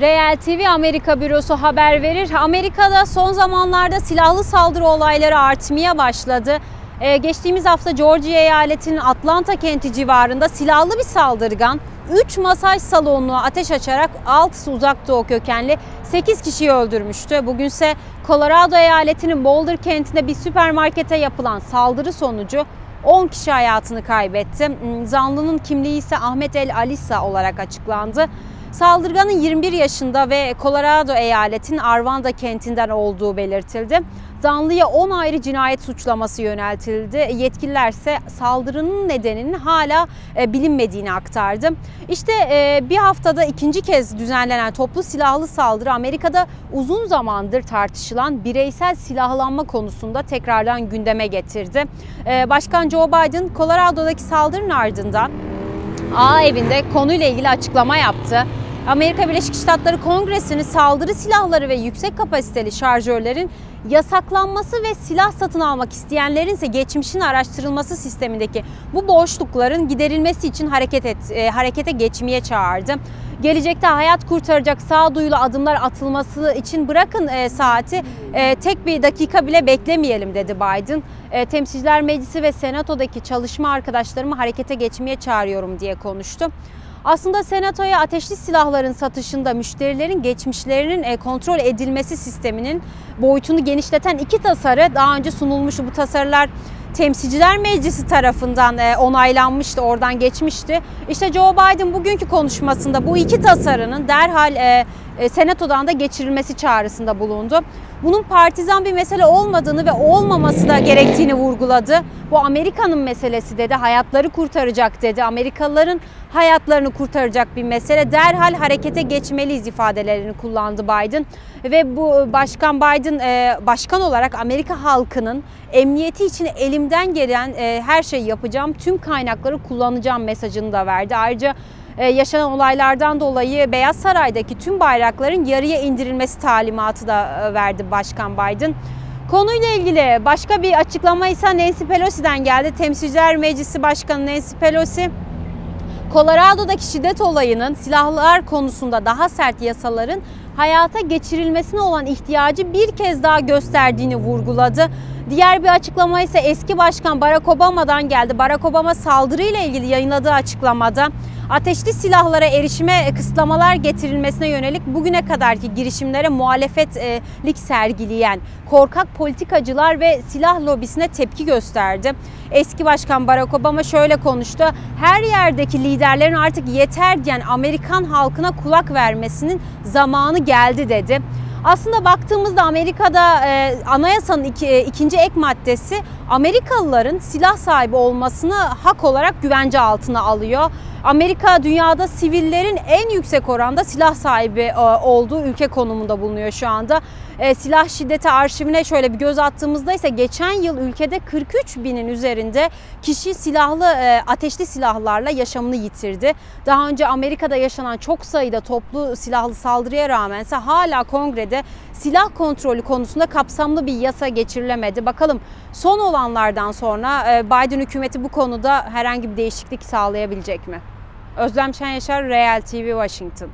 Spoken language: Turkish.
Real TV Amerika bürosu haber verir. Amerika'da son zamanlarda silahlı saldırı olayları artmaya başladı. Ee, geçtiğimiz hafta Georgia eyaletinin Atlanta kenti civarında silahlı bir saldırgan 3 masaj salonuna ateş açarak 6'sı uzak doğu kökenli 8 kişiyi öldürmüştü. Bugünse Colorado eyaletinin Boulder kentinde bir süpermarkete yapılan saldırı sonucu 10 kişi hayatını kaybetti. Hmm, Zanlının kimliği ise Ahmet El Alisa olarak açıklandı. Saldırganın 21 yaşında ve Colorado eyaletinin Arvanda kentinden olduğu belirtildi. Zanlıya 10 ayrı cinayet suçlaması yöneltildi. Yetkililer ise saldırının nedeninin hala e, bilinmediğini aktardı. İşte e, bir haftada ikinci kez düzenlenen toplu silahlı saldırı Amerika'da uzun zamandır tartışılan bireysel silahlanma konusunda tekrardan gündeme getirdi. E, Başkan Joe Biden Colorado'daki saldırının ardından A evinde konuyla ilgili açıklama yaptı. Amerika Birleşik Şartları Kongresi'nin saldırı silahları ve yüksek kapasiteli şarjörlerin yasaklanması ve silah satın almak isteyenlerin ise geçmişin araştırılması sistemindeki bu boşlukların giderilmesi için hareket et, e, harekete geçmeye çağırdı. Gelecekte hayat kurtaracak sağduyulu adımlar atılması için bırakın e, saati e, tek bir dakika bile beklemeyelim dedi Biden. E, Temsilciler Meclisi ve Senato'daki çalışma arkadaşlarımı harekete geçmeye çağırıyorum diye konuştu. Aslında senatoya ateşli silahların satışında müşterilerin geçmişlerinin e, kontrol edilmesi sisteminin boyutunu genişleten iki tasarı daha önce sunulmuştu. Bu tasarılar Temsilciler Meclisi tarafından e, onaylanmıştı, oradan geçmişti. İşte Joe Biden bugünkü konuşmasında bu iki tasarının derhal e, Senato'dan da geçirilmesi çağrısında bulundu. Bunun partizan bir mesele olmadığını ve olmaması da gerektiğini vurguladı. Bu Amerika'nın meselesi dedi, hayatları kurtaracak dedi. Amerikalıların hayatlarını kurtaracak bir mesele. Derhal harekete geçmeliyiz ifadelerini kullandı Biden. Ve bu Başkan Biden başkan olarak Amerika halkının emniyeti için elimden gelen her şeyi yapacağım, tüm kaynakları kullanacağım mesajını da verdi. Ayrıca yaşanan olaylardan dolayı Beyaz Saray'daki tüm bayrakların yarıya indirilmesi talimatı da verdi Başkan Biden. Konuyla ilgili başka bir açıklama ise Nancy Pelosi'den geldi. Temsilciler Meclisi Başkanı Nancy Pelosi, Colorado'daki şiddet olayının silahlar konusunda daha sert yasaların hayata geçirilmesine olan ihtiyacı bir kez daha gösterdiğini vurguladı. Diğer bir açıklama ise eski başkan Barack Obama'dan geldi. Barack Obama saldırıyla ilgili yayınladığı açıklamada ateşli silahlara erişime kısıtlamalar getirilmesine yönelik bugüne kadarki girişimlere muhalefetlik sergileyen korkak politikacılar ve silah lobisine tepki gösterdi. Eski Başkan Barack Obama şöyle konuştu. Her yerdeki liderlerin artık yeter diyen Amerikan halkına kulak vermesinin zamanı geldi dedi. Aslında baktığımızda Amerika'da e, anayasanın iki, e, ikinci ek maddesi Amerikalıların silah sahibi olmasını hak olarak güvence altına alıyor. Amerika dünyada sivillerin en yüksek oranda silah sahibi e, olduğu ülke konumunda bulunuyor şu anda. E, silah şiddeti arşivine şöyle bir göz attığımızda ise geçen yıl ülkede 43 binin üzerinde kişi silahlı e, ateşli silahlarla yaşamını yitirdi. Daha önce Amerika'da yaşanan çok sayıda toplu silahlı saldırıya rağmen ise hala kongrede silah kontrolü konusunda kapsamlı bir yasa geçirilemedi. Bakalım son olanlardan sonra Biden hükümeti bu konuda herhangi bir değişiklik sağlayabilecek mi? Özlem Şen Yaşar, Real TV Washington.